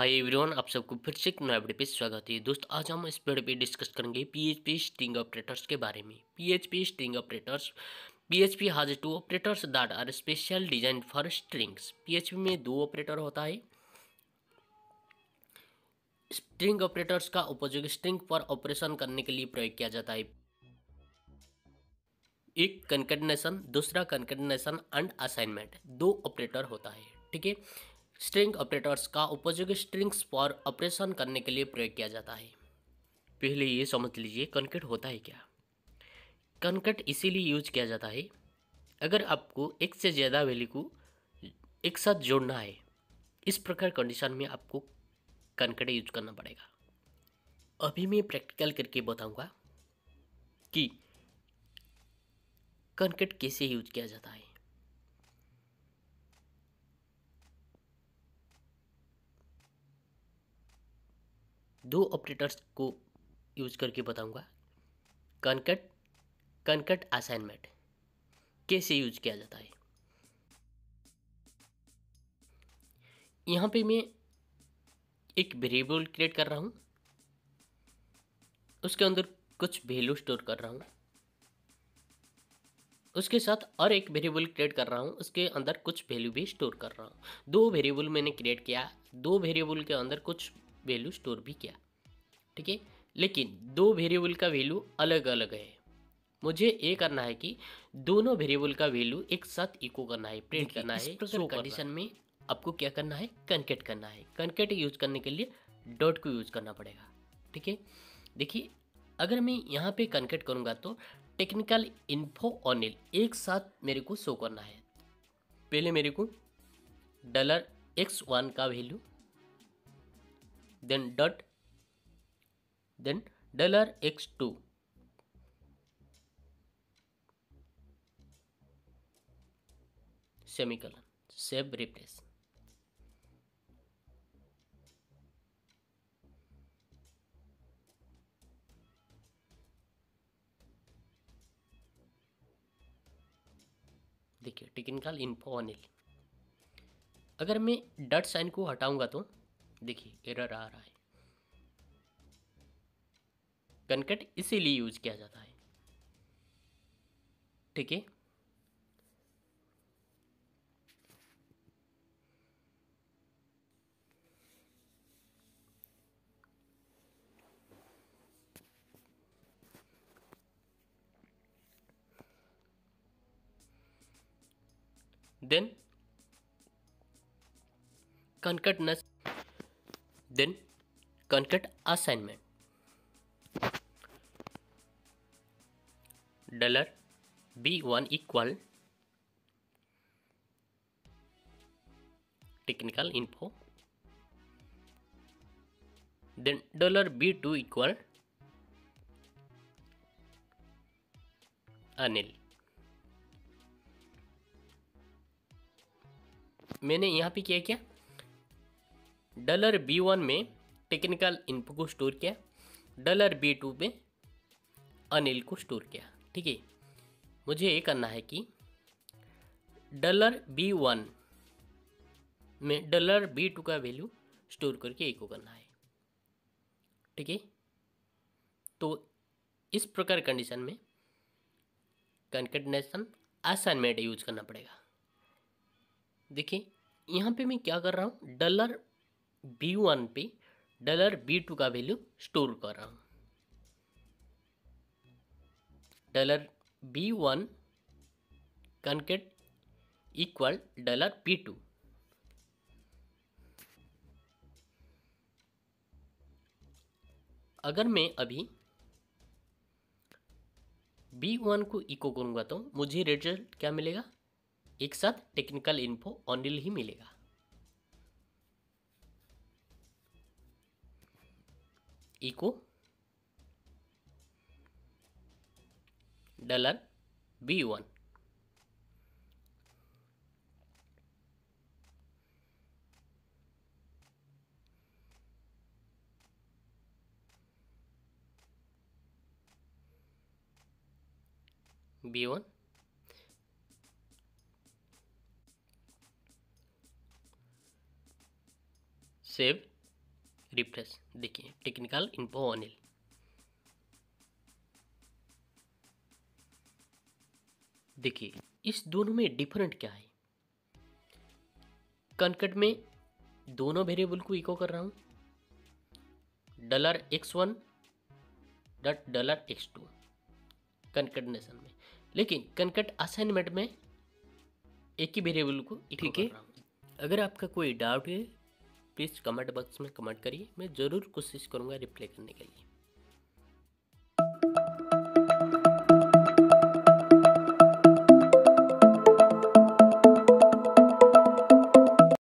Hi everyone, आप सबको फिर से एक नया वीडियो पे स्वागत है। दोस्त, आज हम इस वीडियो पे डिस्कस करेंगे पीएचपी स्ट्रिंग ऑपरेटर्स के बारे में। PHP string operators PHP has two operators that are special design for strings PHP में दो ऑपरेटर होता है। स्ट्रिंग ऑपरेटर्स का उपयोग स्ट्रिंग पर ऑपरेशन करने के लिए प्रयोग किया जाता है। एक कंकेटनेशन दूसरा कंकेटनेशन एंड असाइनमेंट दो ऑपरेटर होता है। ठीक है? स्ट्रिंग ऑपरेटर्स का उपयोग स्ट्रिंग्स पर ऑपरेशन करने के लिए प्रयोग किया जाता है। पहले ये समझ लीजिए, कनकेट होता है क्या? कनकेट इसीलिए यूज़ किया जाता है, अगर आपको एक से ज़्यादा वैल्यू को एक साथ जोड़ना है, इस प्रकार कंडीशन में आपको कनकेट यूज़ करना पड़ेगा। अभी मैं प्रैक्टिकल करके बताऊँगा कि कनकेट कैसे यूज़ किया जाता है। दो ऑपरेटर्स को यूज़ करके बताऊँगा। कनकट कनकट असाइनमेंट कैसे यूज़ किया जाता है? यहाँ पे मैं एक वेरिएबल क्रिएट कर रहा हूँ। उसके अंदर कुछ वैल्यू स्टोर कर रहा हूँ। उसके साथ और एक वेरिएबल क्रिएट कर रहा हूँ। उसके अंदर कुछ वैल्यू भी स्टोर कर रहा हूँ। दो वेरिएबल मैंने क्रिएट किया। दो वेरिएबल के अंदर कुछ वैल्यू स्टोर भी किया। ठीक है? लेकिन दो वेरिएबल का वैल्यू अलग अलग है। मुझे ये करना है कि दोनों वेरिएबल का वैल्यू एक साथ इको करना है प्रिंट करना है कंडीशन में आपको क्या करना है? कनकेट करना है। कनकेट यूज़ करने के लिए डॉट को यूज़ करना पड़ेगा। ठीक है? देखिए अगर मैं यहाँ पे कनकेट करूँगा तो टेक्निकल इन्फो ऑनिल एक साथ मेरे को शो करना है। पहले मेरे को डॉलर एक्स वन का value then dot then dollar x2 semicolon save replace देखिए टेक्निकल इन्फो अनिल अगर मैं डट साइन को हटाऊँगा तो देखिए एरर आ रहा है। कनकट इसीलिए यूज़ किया जाता है। ठीक है? Then concatness then concat assignment dollar b1 equal technical info then dollar b2 equal Anil मैंने यहाँ पे क्या किया डॉलर बी वन में टेक्निकल इनपुट को स्टोर किया, डॉलर बी टू में अनिल को स्टोर किया, ठीक है? मुझे ये करना है कि डॉलर बी वन में डॉलर बी टू का वैल्यू स्टोर करके एक को करना है, ठीक है? तो इस प्रकार कंडीशन में कंकेटनेशन असाइनमेंट यूज़ करना पड़ेगा। देखिए, यहाँ पे मैं क्या कर रहा हूँ, डॉलर बी वन पे डॉलर बी टू का वैल्यू स्टोर कर। रहा हूँ dollar B one concat equal dollar B two अगर मैं अभी बी वन को इको करूँगा तो मुझे रिज़ल्ट क्या मिलेगा? एक साथ टेक्निकल इन्फो ऑनिल ही मिलेगा। Echo dollar B one B one save refresh देखिए टेक्निकल इन्फो अनिल देखिए इस दोनों में डिफरेंट क्या है? कनकट में दोनों वेरिएबल को इको कर रहा हूँ। Dollar X one dot dollar X two concatenation में। लेकिन कनकट असाइनमेंट में एक ही वेरिएबल को कर रहा अगर आपका कोई डाउट है प्लीज़ कमेंट बॉक्स में कमेंट करिए। मैं ज़रूर कोशिश करूँगा रिप्लाई करने के लिए।